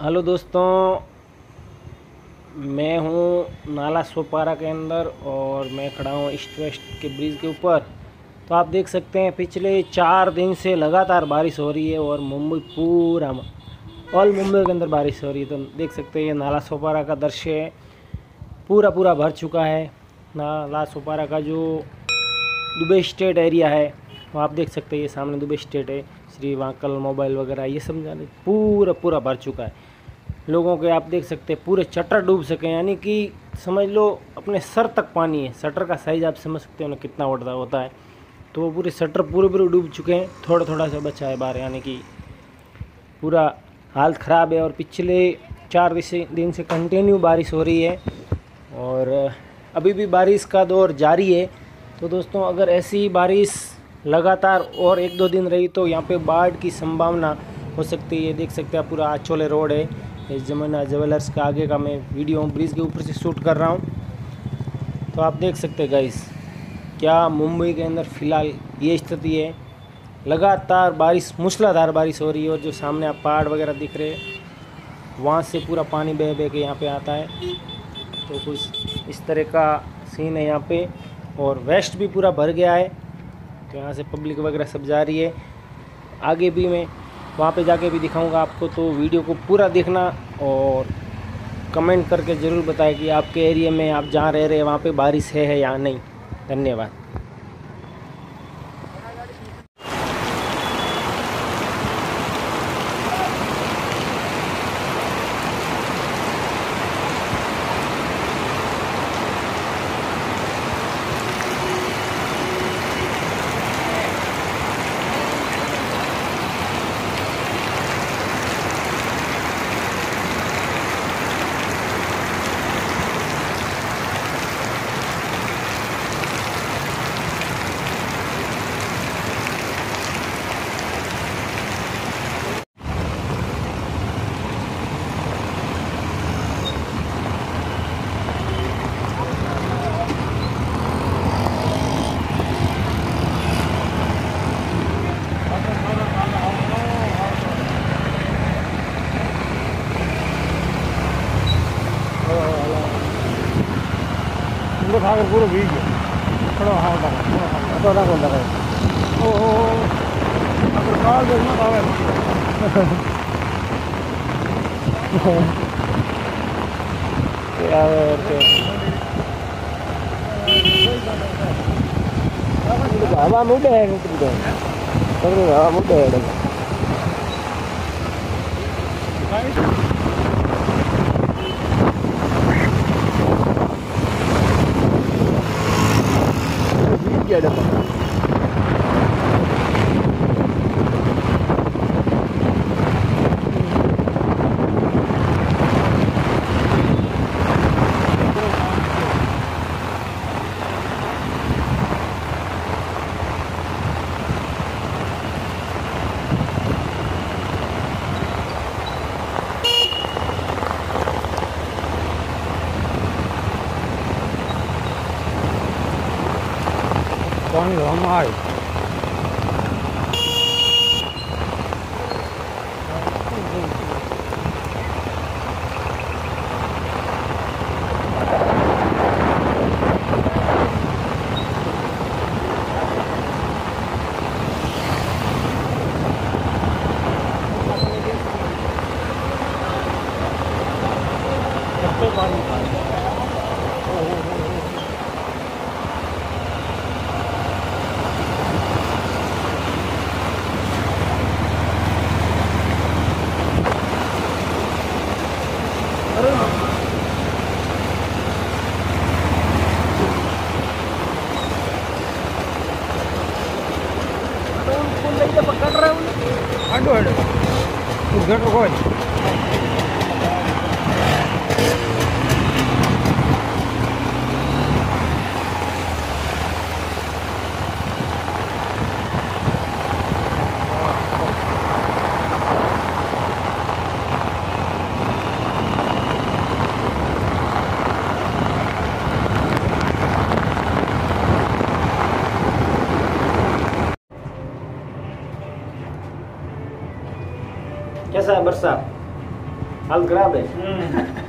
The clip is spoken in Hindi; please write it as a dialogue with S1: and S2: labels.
S1: हेलो दोस्तों, मैं हूँ नाला सोपारा के अंदर और मैं खड़ा हूँ ईस्ट वेस्ट के ब्रिज के ऊपर। तो आप देख सकते हैं, पिछले चार दिन से लगातार बारिश हो रही है और मुंबई पूरा ऑल मुंबई के अंदर बारिश हो रही है। तो देख सकते हैं, ये नाला सोपारा का दृश्य पूरा पूरा भर चुका है। नाला सोपारा का जो दुबई स्टेट एरिया है, वो आप देख सकते हैं, ये सामने दुबई स्टेट है। श्री वाकल मोबाइल वगैरह, ये सब जाने, पूरा पूरा भर चुका है। लोगों के आप देख सकते हैं, पूरे चटर डूब सके यानी कि समझ लो, अपने सर तक पानी है। शटर का साइज़ आप समझ सकते हो ना कितना उड़ता होता है। तो वो पूरे शटर पूरे पूरे डूब चुके हैं। थोड़ा थोड़ा सा बचा है बाहर, यानी कि पूरा हालत ख़राब है और पिछले चार दिन से कंटिन्यू बारिश हो रही है। और अभी भी बारिश का दौर जारी है। तो दोस्तों, अगर ऐसी बारिश लगातार और एक दो दिन रही तो यहाँ पे बाढ़ की संभावना हो सकती है। देख सकते हैं पूरा आचोले रोड है। इस जमाना ज्वेलर्स का आगे का मैं वीडियो ब्रिज के ऊपर से शूट कर रहा हूँ। तो आप देख सकते हैं गाइस क्या मुंबई के अंदर फ़िलहाल ये स्थिति है। लगातार बारिश, मूसलाधार बारिश हो रही है और जो सामने आप पहाड़ वगैरह दिख रहे हैं, वहाँ से पूरा पानी बह बह के यहाँ पे आता है। तो कुछ इस तरह का सीन है यहाँ पे और वेस्ट भी पूरा भर गया है। तो यहाँ से पब्लिक वगैरह सब जा रही है। आगे भी मैं वहाँ पे जाके भी दिखाऊँगा आपको तो वीडियो को पूरा देखना और कमेंट करके ज़रूर बताएँ कि आपके एरिया में आप जहाँ रह रहे हैं वहाँ पे बारिश है, है या नहीं। धन्यवाद।
S2: पूरा खाकर पूरा भीग गया थोड़ा हाँ था
S1: थोड़ा कौन था
S2: ओ हो अगर काल देखना था
S1: हवा है मित्र हवा मुड्डे है।
S2: भीग गया 光荣爱。पकड़ रहा हूँ आडो आडो गटर कोई
S1: कैसा है बरसात हालत खराब है